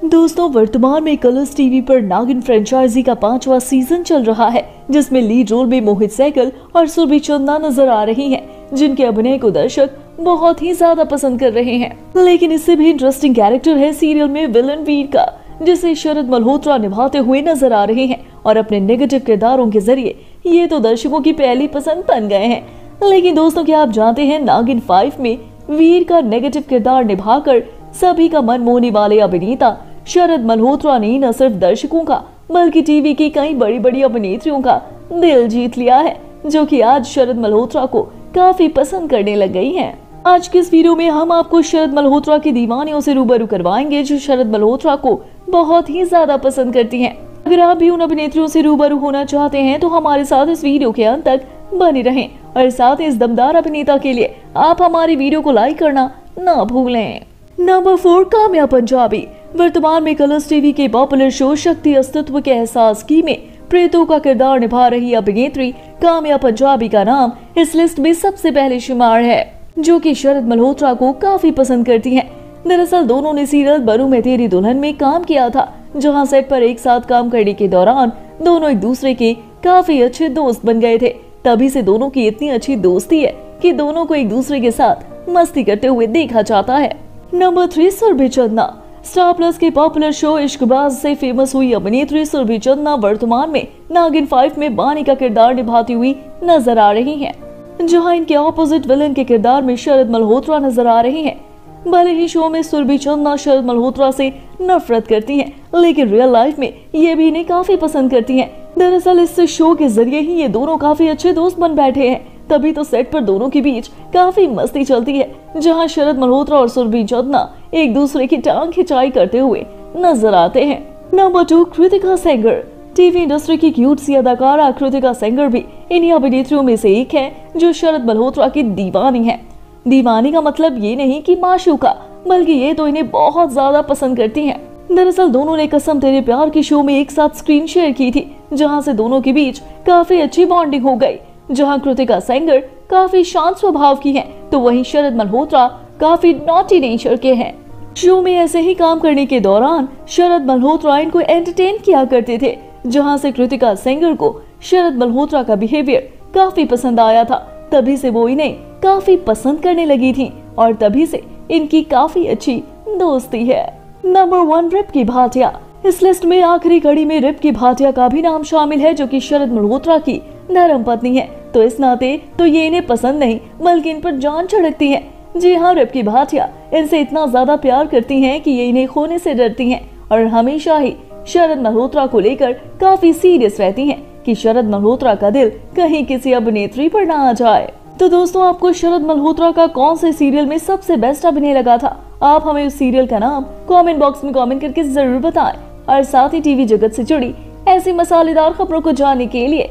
दोस्तों वर्तमान में कलर्स टीवी पर नागिन फ्रेंचाइजी का पांचवा सीज़न चल रहा है जिसमें लीड रोल में मोहित सैगल और सुरभि चंदा नज़र आ रही हैं, जिनके अभिनय को दर्शक बहुत ही ज़्यादा पसंद कर रहे हैं। लेकिन इससे भी इंटरेस्टिंग कैरेक्टर है सीरियल में विलन वीर का जिसे शरद मल्होत्रा निभाते हुए नज़र आ रहे हैं और अपने नेगेटिव किरदारों के ज़रिए ये तो दर्शकों की पहली पसंद बन गए हैं। लेकिन दोस्तों क्या आप जानते हैं नागिन फाइव में वीर का नेगेटिव किरदार निभाकर सभी का मन मोहने वाले अभिनेता शरद मल्होत्रा ने न सिर्फ़ दर्शकों का, बल्कि टीवी की कई बड़ी बड़ी अभिनेत्रियों का दिल जीत लिया है, जो कि आज शरद मल्होत्रा को काफ़ी पसंद करने लग गई हैं। आज के इस वीडियो में हम आपको शरद मल्होत्रा की दीवानियों से रूबरू करवाएँगे, जो शरद मल्होत्रा को बहुत ही ज़्यादा पसंद करती हैं। अगर आप भी उन अभिनेत्रियों से रूबरू होना चाहते हैं तो हमारे साथ इस वीडियो के अंत तक बने रहें और साथ इस दमदार अभिनेता के लिए आप हमारी वीडियो को लाइक करना ना भूलें नंबर फोर काम्या पंजाबी वर्तमान में कलर्स टीवी के पॉपुलर शो शक्ति अस्तित्व के एहसास की में प्रेतों का किरदार निभा रही अभिनेत्री काम्या पंजाबी का नाम इस लिस्ट में सबसे पहले शुमार है, जो कि शरद मल्होत्रा को काफ़ी पसंद करती हैं। दरअसल दोनों ने सीरियल बरू में तेरी दुल्हन में काम किया था, जहाँ सेट पर एक साथ काम करने के दौरान दोनों एक दूसरे के काफ़ी अच्छे दोस्त बन गए थे। तभी से दोनों की इतनी अच्छी दोस्ती है कि दोनों को एक दूसरे के साथ मस्ती करते हुए देखा जाता है। Number three, Surbhi Chanda Star Plus के पॉपुलर शो इश्कबाज से फ़ेमस हुई अभिनेत्री सुरभि चंदा वर्तमान में नागिन फाइव में बानी का किरदार निभाती हुई नज़र आ रही हैं, जहाँ इनके ऑपोजिट विलन के किरदार में शरद मल्होत्रा नज़र आ रहे हैं। भले ही शो में सुरभि चंदा शरद मल्होत्रा से नफरत करती हैं, लेकिन रियल लाइफ में ये भी इन्हें काफ़ी पसंद करती हैं। दरअसल इस शो के ज़रिए ही ये दोनों काफ़ी अच्छे दोस्त बन बैठे हैं। तभी तो सेट पर दोनों के बीच काफ़ी मस्ती चलती है, जहाँ शरद मल्होत्रा और सुरभि चौधना एक दूसरे की टांग खिंचाई करते हुए नज़र आते हैं। Number two Kritika Sengar TV industry की क्यूट सी अदाकारा कृतिका सेंगर भी इन्हीं अभिनेत्रियों में से एक है, जो शरद मल्होत्रा की दीवानी है। दीवानी का मतलब ये नहीं कि माशूका बल्कि ये तो इन्हें बहुत ज़्यादा पसंद करती हैं। दरअसल दोनों ने कसम तेरे प्यार की शो में एक साथ स्क्रीन शेयर की थी, जहाँ से दोनों के बीच काफ़ी अच्छी बॉन्डिंग हो गई। जहाँ कृतिका सेंगर काफ़ी शांत स्वभाव की हैं, तो वहीं शरद मल्होत्रा काफ़ी नॉटी नेचर के हैं। शो में ऐसे ही काम करने के दौरान शरद मल्होत्रा इनको एंटरटेन किया करते थे जहाँ से कृतिका सेंगर को शरद मल्होत्रा का बिहेवियर काफ़ी पसंद आया था। तभी से वो इन्हें काफ़ी पसंद करने लगी थी और तभी से इनकी काफ़ी अच्छी दोस्ती है। नंबर वन रिप की भाटिया इस लिस्ट में आखिरी कड़ी में रिप की भाटिया का भी नाम शामिल है जो कि शरद मल्होत्रा की धर्म पत्नी है। तो इस नाते तो ये इन्हें पसंद नहीं, बल्कि इन पर जान छिड़कती है। जी हाँ रब की भाटिया इनसे इतना ज़्यादा प्यार करती हैं कि ये इन्हें खोने से डरती हैं, और हमेशा ही शरद मल्होत्रा को लेकर काफ़ी सीरियस रहती हैं कि शरद मल्होत्रा का दिल कहीं किसी अभिनेत्री पर ना आ जाए। तो दोस्तों, आपको शरद मल्होत्रा का कौन से सीरियल में सबसे बेस्ट अभिनय लगा था? आप हमें उस सीरियल का नाम कमेंट बॉक्स में कमेंट करके ज़रूर बताएँ, और साथ ही टीवी जगत से जुड़ी ऐसी मसालेदार खबरों को जानने के लिए